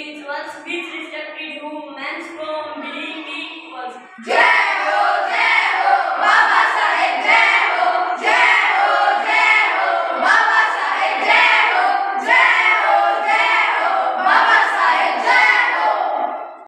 means once which that humans from being Yeah.